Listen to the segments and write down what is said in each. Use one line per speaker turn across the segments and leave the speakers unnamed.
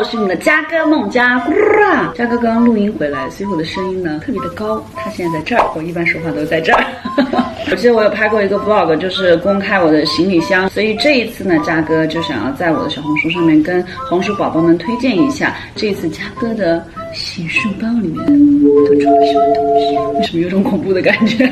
我是你们的嘉哥孟佳。嘉哥刚刚录音回来，所以我的声音呢特别的高。他现在在这儿，我一般说话都在这儿。我记得我有拍过一个 vlog，就是公开我的行李箱，所以这一次呢，嘉哥就想要在我的小红书上面跟红薯宝宝们推荐一下，这一次嘉哥的洗漱包里面都装了什么东西？为什么有种恐怖的感觉？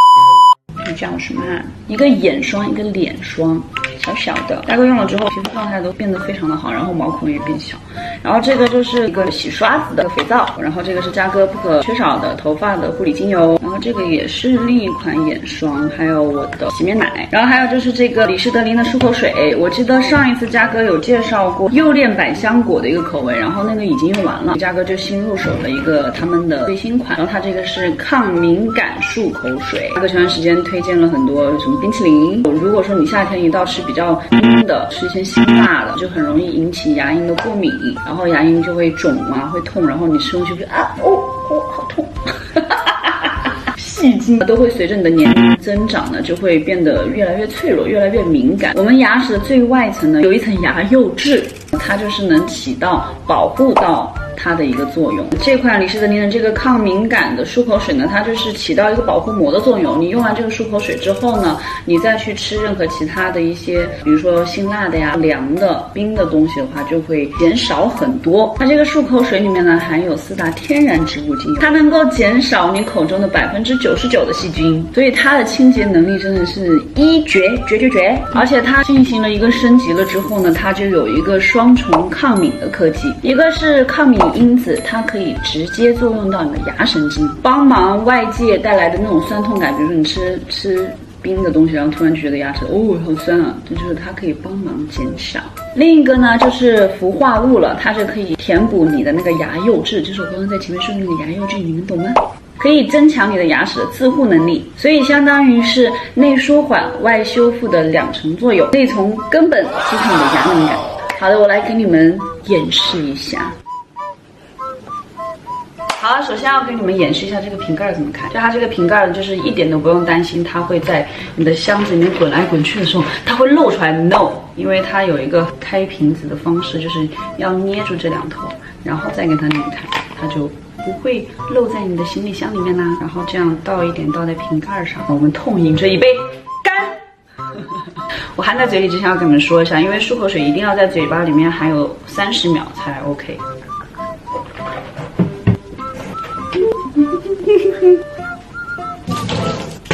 这叫什么？一个眼霜，一个脸霜。小小的，大哥用了之后，皮肤状态都变得非常的好，然后毛孔也变小。然后这个就是一个洗刷子的肥皂，然后这个是嘉哥不可缺少的头发的护理精油，然后这个也是另一款眼霜，还有我的洗面奶，然后还有就是这个李施德林的漱口水。我记得上一次嘉哥有介绍过幼恋百香果的一个口味，然后那个已经用完了，嘉哥就新入手了一个他们的最新款，然后它这个是抗敏感漱口水。嘉哥前段时间推荐了很多什么冰淇淋，如果说你夏天一到吃。比较冰的，吃一些辛辣的，就很容易引起牙龈的过敏，然后牙龈就会肿啊，会痛，然后你吃东西就啊，哦哦，好痛，细菌都会随着你的年龄增长呢，就会变得越来越脆弱，越来越敏感。我们牙齿的最外层呢，有一层牙釉质，它就是能起到保护到。它的一个作用，这款李施德林的这个抗敏感的漱口水呢，它就是起到一个保护膜的作用。你用完这个漱口水之后呢，你再去吃任何其他的一些，比如说辛辣的呀、凉的、冰的东西的话，就会减少很多。它这个漱口水里面呢，含有四大天然植物精油，它能够减少你口中的百分之九十九的细菌，所以它的清洁能力真的是一绝绝绝绝。而且它进行了一个升级了之后呢，它就有一个双重抗敏的科技，一个是抗敏。因此，它可以直接作用到你的牙神经，帮忙外界带来的那种酸痛感。比如说你吃吃冰的东西，然后突然觉得牙齿哦好酸啊，这就是它可以帮忙减少。另一个呢就是氟化物了，它是可以填补你的那个牙釉质，就是我刚刚在前面说的那个牙釉质，你们懂吗？可以增强你的牙齿的自护能力，所以相当于是内舒缓外修复的两重作用，可以从根本击退你的牙敏感。好的，我来给你们演示一下。好，首先要给你们演示一下这个瓶盖怎么开。就它这个瓶盖，就是一点都不用担心，它会在你的箱子里面滚来滚去的时候，它会露出来。No，因为它有一个开瓶子的方式，就是要捏住这两头，然后再给它拧开，它就不会漏在你的行李箱里面啦。然后这样倒一点倒在瓶盖上，我们痛饮这一杯干。我含在嘴里之前要跟你们说一下，因为漱口水一定要在嘴巴里面含有三十秒才 OK。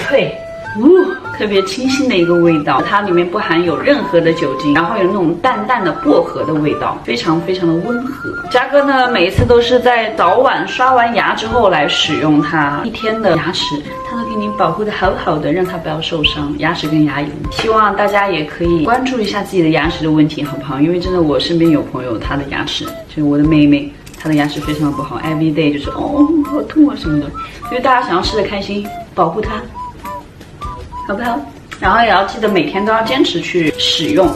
对，呜，特别清新的一个味道，它里面不含有任何的酒精，然后有那种淡淡的薄荷的味道，非常非常的温和。嘉哥呢，每一次都是在早晚刷完牙之后来使用它，一天的牙齿，它都给你保护的好好的，让它不要受伤，牙齿跟牙龈。希望大家也可以关注一下自己的牙齿的问题，好不好？因为真的，我身边有朋友，他的牙齿就是我的妹妹。他的牙齿非常的不好，every day 就是哦好痛啊什么的，所以大家想要吃的开心，保护它，好不好？然后也要记得每天都要坚持去使用。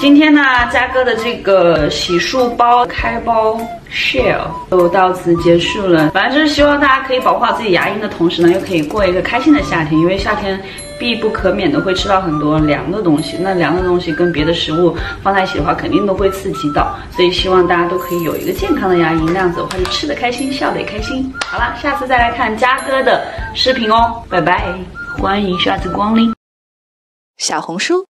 今天呢，嘉哥的这个洗漱包开包 share 就到此结束了。反正就是希望大家可以保护好自己牙龈的同时呢，又可以过一个开心的夏天，因为夏天。必不可免的会吃到很多凉的东西，那凉的东西跟别的食物放在一起的话，肯定都会刺激到。所以希望大家都可以有一个健康的牙龈，那样子的话就吃的开心，笑的也开心。好了，下次再来看嘉哥的视频哦，拜拜，欢迎下次光临。
小红书。